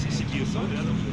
se seguir, só andando.